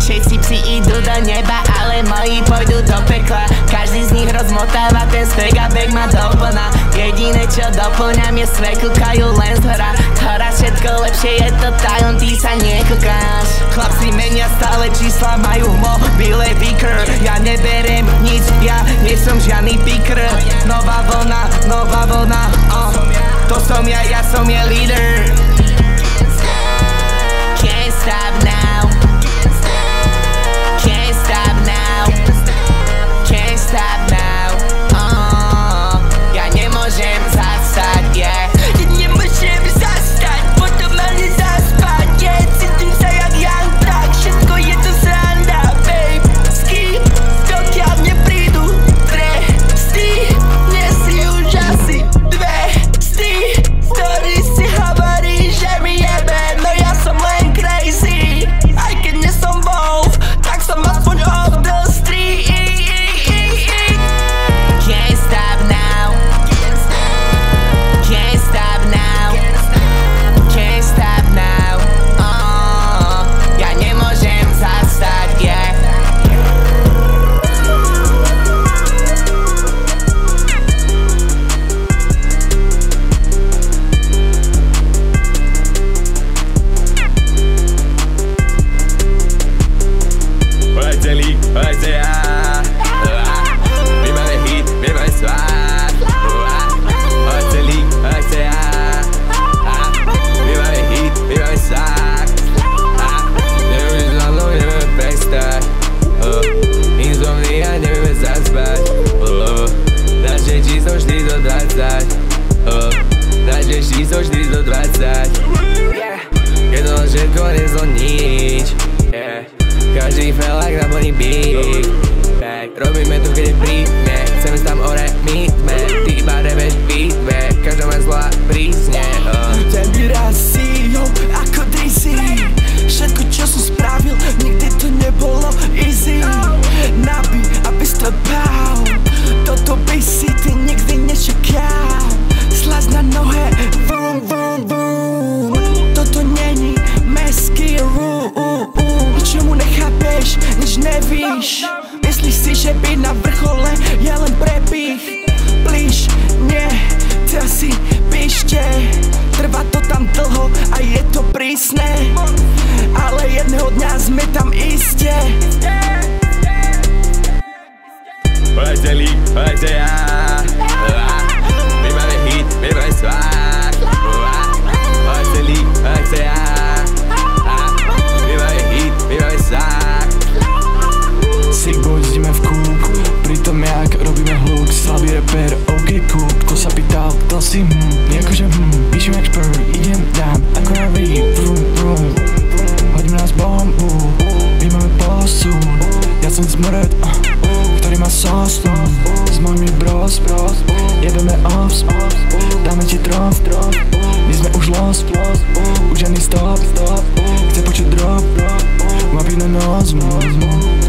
Všetci psi idú do neba, ale moji pôjdu do pekla. Každý z nich rozmotáva ten spek a bek ma doplná Jediné čo doplňam je sve kúkajú len z hora. Hora všetko lepšie je to tajom, ty sa nekúkáš. Chlapci menia stále čísla, majú v mobile beaker Ja neberem nič, ja nie som žiadny picker Nová vlna, nová vlna, uh. To som ja, ja som je líder všetko nezlo Bojzdíme v kúp, pritom jak robíme hluk Slabý reper, ok cool, kto sa pýtal, dal si hm Niekože hm, píšem jak špr, idem dám, ako ja vy, vrum vrum Hodíme nás bombu, my máme posun Ja som zmrd, uh, ktorý má sosnu S mojimi bros, bros, jebeme ops, Dáme ti trof, trof, my sme už los, lost Už ani stop, stop, chce počuť drop, drop. Má byť na nos, nos, nos.